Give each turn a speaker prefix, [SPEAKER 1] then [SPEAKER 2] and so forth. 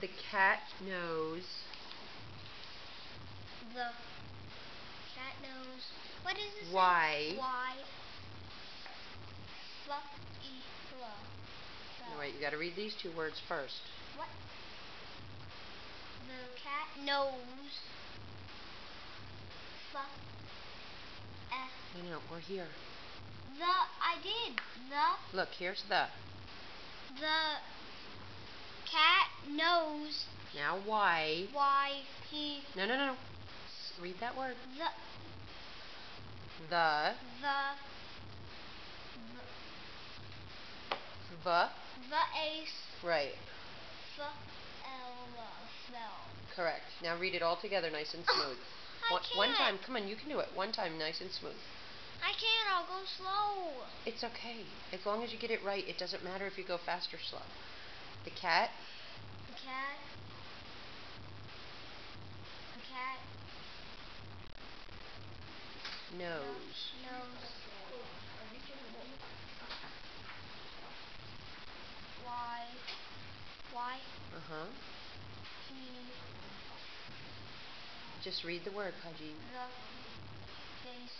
[SPEAKER 1] The cat knows.
[SPEAKER 2] The cat knows. What is this?
[SPEAKER 1] Why?
[SPEAKER 2] Why? Fluff e fluff.
[SPEAKER 1] You got to read these two words first.
[SPEAKER 2] What? The cat knows. Fluff. F.
[SPEAKER 1] No, no, we're here.
[SPEAKER 2] The I did the
[SPEAKER 1] Look, here's the.
[SPEAKER 2] the knows
[SPEAKER 1] Now why?
[SPEAKER 2] why he
[SPEAKER 1] No, no, no. Read that word.
[SPEAKER 2] the
[SPEAKER 1] The.
[SPEAKER 2] the
[SPEAKER 1] The.
[SPEAKER 2] the ace
[SPEAKER 1] Right.
[SPEAKER 2] The fell.
[SPEAKER 1] Correct. Now read it all together nice and smooth. One, one time. Come on, you can do it. One time, nice and smooth.
[SPEAKER 2] I can't. I'll go slow.
[SPEAKER 1] It's okay. As long as you get it right, it doesn't matter if you go fast or slow. The cat
[SPEAKER 2] The cat. The cat
[SPEAKER 1] knows.
[SPEAKER 2] knows why why
[SPEAKER 1] Uh huh.
[SPEAKER 2] he
[SPEAKER 1] Just read the word, Pudgy.
[SPEAKER 2] the face.